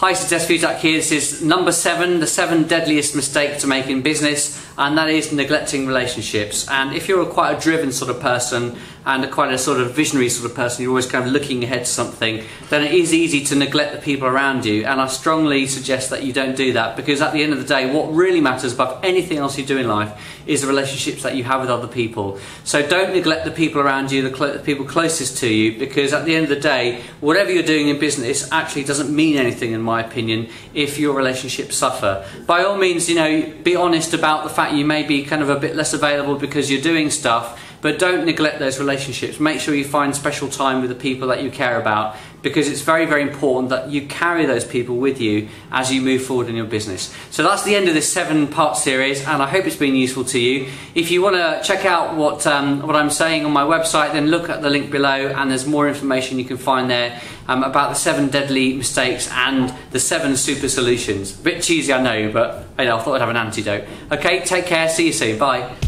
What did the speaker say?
Hi, Dez Futak here. This is number seven, the seven deadliest mistakes to make in business, and that is neglecting relationships. And if you're a quite a driven sort of person and a quite a sort of visionary sort of person, you're always kind of looking ahead to something, then it is easy to neglect the people around you. And I strongly suggest that you don't do that because at the end of the day, what really matters above anything else you do in life is the relationships that you have with other people. So don't neglect the people around you, the, the people closest to you, because at the end of the day, whatever you're doing in business actually doesn't mean anything in my opinion, if your relationships suffer. By all means, you know, be honest about the fact you may be kind of a bit less available because you're doing stuff, but don't neglect those relationships. Make sure you find special time with the people that you care about because it's very, very important that you carry those people with you as you move forward in your business. So that's the end of this seven part series, and I hope it's been useful to you. If you want to check out what, um, what I'm saying on my website, then look at the link below, and there's more information you can find there um, about the seven deadly mistakes and the seven super solutions. A bit cheesy, I know, but you know, I thought I'd have an antidote. Okay, take care, see you soon, bye.